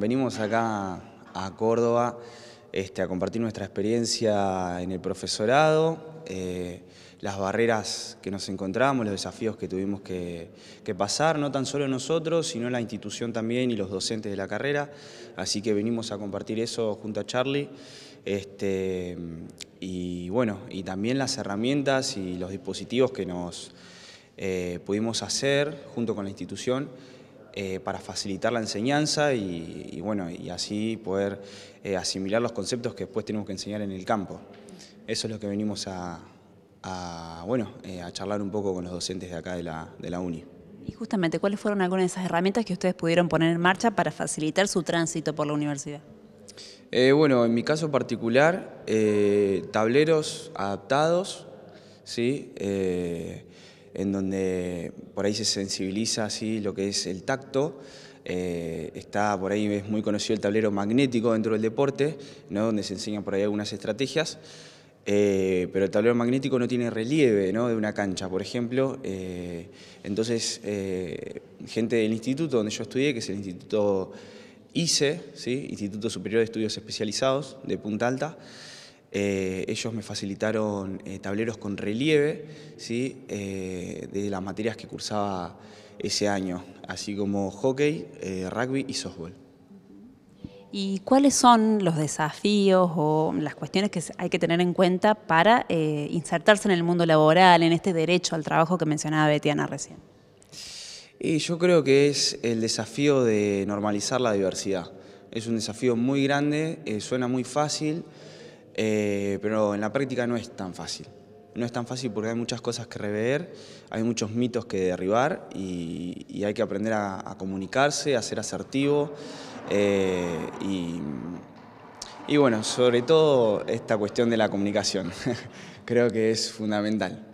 Venimos acá a Córdoba este, a compartir nuestra experiencia en el profesorado, eh, las barreras que nos encontramos, los desafíos que tuvimos que, pasar, no tan solo nosotros, sino la institución también y los docentes de la carrera. Así que venimos a compartir eso junto a Charlie. Este, y bueno, y también las herramientas y los dispositivos que nos eh, pudimos hacer junto con la institución eh, para facilitar la enseñanza y, bueno, y así poder eh, asimilar los conceptos que después tenemos que enseñar en el campo. Eso es lo que venimos a, bueno, eh, a charlar un poco con los docentes de acá de la, de la UNI. Y justamente, ¿cuáles fueron algunas de esas herramientas que ustedes pudieron poner en marcha para facilitar su tránsito por la universidad? bueno, en mi caso particular, tableros adaptados, ¿sí? En donde por ahí se sensibiliza así lo que es el tacto. Eh, está por ahí, es muy conocido el tablero magnético dentro del deporte, ¿no? donde se enseñan por ahí algunas estrategias. Eh, pero el tablero magnético no tiene relieve ¿no? de una cancha, por ejemplo. Eh, entonces, gente del instituto donde yo estudié, que es el Instituto ICE, ¿sí? Instituto Superior de Estudios Especializados de Punta Alta, eh, ellos me facilitaron eh, tableros con relieve ¿sí? Eh, de las materias que cursaba ese año, así como hockey, rugby y softball. ¿Y cuáles son los desafíos o las cuestiones que hay que tener en cuenta para insertarse en el mundo laboral, en este derecho al trabajo que mencionaba Betiana recién? Y yo creo que es el desafío de normalizar la diversidad. Es un desafío muy grande, suena muy fácil, eh, pero en la práctica no es tan fácil. No es tan fácil porque hay muchas cosas que rever, hay muchos mitos que derribar y, hay que aprender a, comunicarse, a ser asertivo eh, y, y bueno, sobre todo esta cuestión de la comunicación, creo que es fundamental.